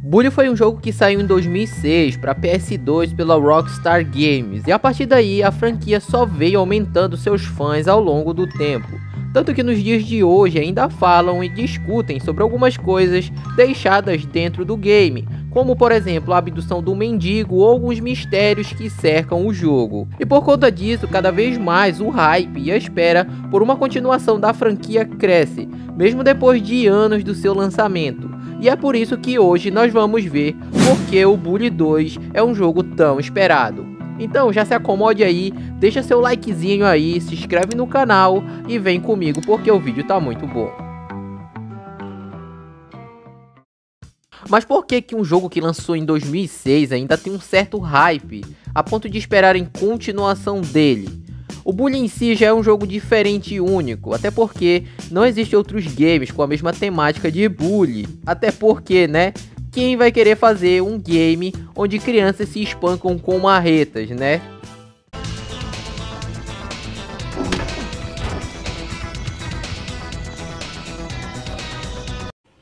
Bully foi um jogo que saiu em 2006 para PS2 pela Rockstar Games, e a partir daí a franquia só veio aumentando seus fãs ao longo do tempo. Tanto que nos dias de hoje ainda falam e discutem sobre algumas coisas deixadas dentro do game, como por exemplo a abdução do mendigo ou alguns mistérios que cercam o jogo. E por conta disso, cada vez mais o hype e a espera por uma continuação da franquia cresce, mesmo depois de anos do seu lançamento. E é por isso que hoje nós vamos ver porque o Bully 2 é um jogo tão esperado. Então já se acomode aí, deixa seu likezinho aí, se inscreve no canal e vem comigo porque o vídeo tá muito bom. Mas por que que um jogo que lançou em 2006 ainda tem um certo hype, a ponto de esperarem continuação dele? O Bully em si já é um jogo diferente e único, até porque não existem outros games com a mesma temática de Bully. Até porque, né, quem vai querer fazer um game onde crianças se espancam com marretas, né?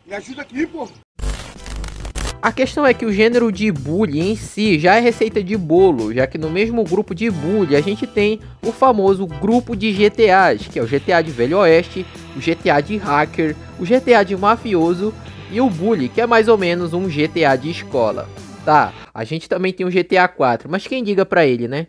Me ajuda aqui, pô! A questão é que o gênero de bully em si já é receita de bolo, já que no mesmo grupo de bully a gente tem o famoso grupo de GTAs, que é o GTA de Velho Oeste, o GTA de hacker, o GTA de mafioso e o bully, que é mais ou menos um GTA de escola. Tá, a gente também tem o GTA 4, mas quem diga pra ele, né?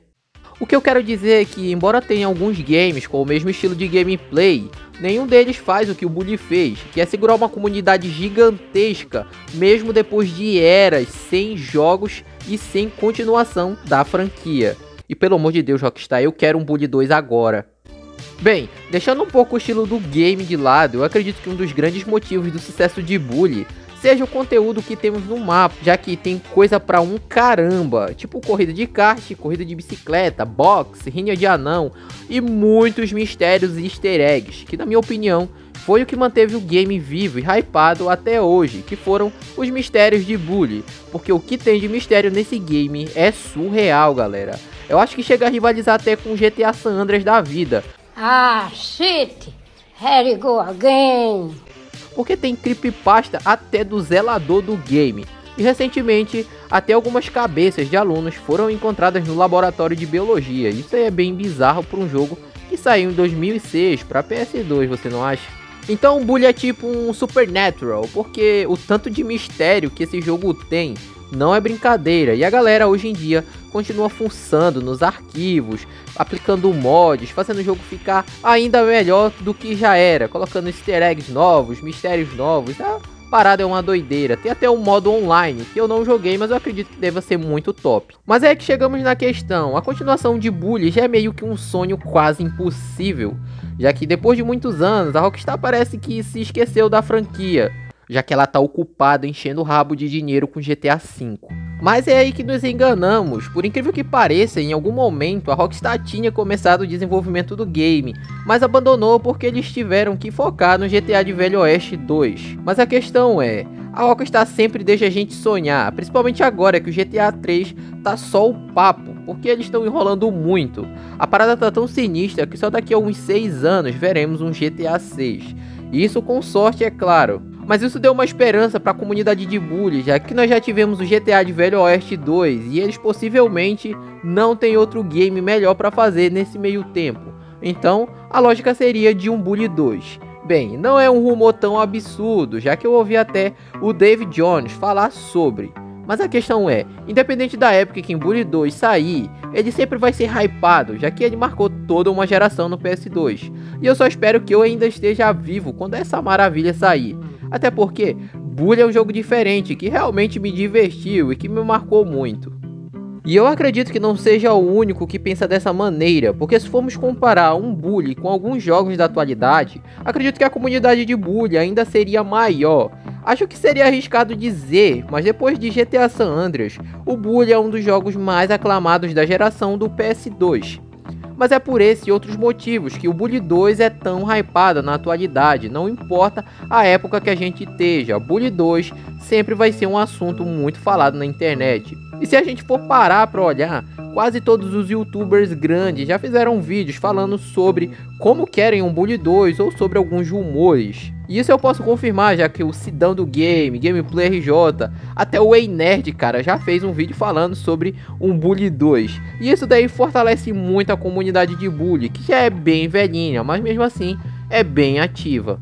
O que eu quero dizer é que, embora tenha alguns games com o mesmo estilo de gameplay, nenhum deles faz o que o Bully fez, que é segurar uma comunidade gigantesca, mesmo depois de eras sem jogos e sem continuação da franquia. E pelo amor de Deus, Rockstar, eu quero um Bully 2 agora. Bem, deixando um pouco o estilo do game de lado, eu acredito que um dos grandes motivos do sucesso de Bully seja o conteúdo que temos no mapa, já que tem coisa para um caramba, tipo corrida de kart, corrida de bicicleta, boxe, rinha de anão e muitos mistérios e easter eggs, que na minha opinião foi o que manteve o game vivo e hypado até hoje, que foram os mistérios de Bully, porque o que tem de mistério nesse game é surreal, galera. Eu acho que chega a rivalizar até com o GTA San Andreas da vida. Ah, shit! Here you go again! Porque tem creepypasta até do zelador do game. E recentemente, até algumas cabeças de alunos foram encontradas no laboratório de biologia. Isso aí é bem bizarro para um jogo que saiu em 2006 para PS2, você não acha? Então o Bully é tipo um Supernatural, porque o tanto de mistério que esse jogo tem não é brincadeira. E a galera hoje em dia continua funcionando nos arquivos, aplicando mods, fazendo o jogo ficar ainda melhor do que já era, colocando easter eggs novos, mistérios novos. A parada é uma doideira. Tem até um modo online que eu não joguei, mas eu acredito que deva ser muito top. Mas é que chegamos na questão: a continuação de Bully já é meio que um sonho quase impossível, já que depois de muitos anos a Rockstar parece que se esqueceu da franquia já que ela está ocupada enchendo o rabo de dinheiro com GTA V. Mas é aí que nos enganamos, por incrível que pareça, em algum momento a Rockstar tinha começado o desenvolvimento do game, mas abandonou porque eles tiveram que focar no GTA de Velho Oeste 2. Mas a questão é, a Rockstar sempre deixa a gente sonhar, principalmente agora que o GTA 3 tá só o papo, porque eles estão enrolando muito. A parada tá tão sinistra que só daqui a uns 6 anos veremos um GTA 6. Isso com sorte, é claro. Mas isso deu uma esperança para a comunidade de bullies, já que nós já tivemos o GTA de Velho Oeste 2 e eles possivelmente não têm outro game melhor para fazer nesse meio tempo. Então, a lógica seria de um Bully 2. Bem, não é um rumor tão absurdo, já que eu ouvi até o David Jones falar sobre. Mas a questão é, independente da época que Bully 2 sair, ele sempre vai ser hypado, já que ele marcou toda uma geração no PS2. E eu só espero que eu ainda esteja vivo quando essa maravilha sair. Até porque Bully é um jogo diferente que realmente me divertiu e que me marcou muito. E eu acredito que não seja o único que pensa dessa maneira, porque se formos comparar um Bully com alguns jogos da atualidade, acredito que a comunidade de Bully ainda seria maior. Acho que seria arriscado dizer, mas depois de GTA San Andreas, o Bully é um dos jogos mais aclamados da geração do PS2. Mas é por esse e outros motivos que o Bully 2 é tão hypado na atualidade, não importa a época que a gente esteja, Bully 2 sempre vai ser um assunto muito falado na internet. E se a gente for parar para olhar, quase todos os youtubers grandes já fizeram vídeos falando sobre como querem um Bully 2 ou sobre alguns rumores. E isso eu posso confirmar, já que o Sidão do Game, Gameplay RJ, até o Ei Nerd, cara, já fez um vídeo falando sobre um Bully 2. E isso daí fortalece muito a comunidade de Bully, que já é bem velhinha, mas mesmo assim é bem ativa.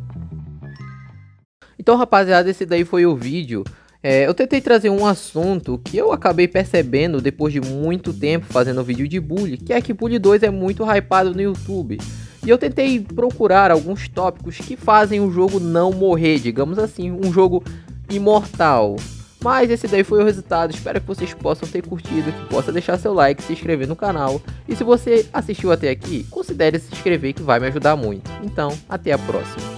Então, rapaziada, esse daí foi o vídeo. É, eu tentei trazer um assunto que eu acabei percebendo depois de muito tempo fazendo vídeo de Bully, que é que Bully 2 é muito hypado no YouTube. E eu tentei procurar alguns tópicos que fazem o jogo não morrer, digamos assim, um jogo imortal. Mas esse daí foi o resultado, espero que vocês possam ter curtido, que possa deixar seu like, se inscrever no canal. E se você assistiu até aqui, considere se inscrever que vai me ajudar muito. Então, até a próxima.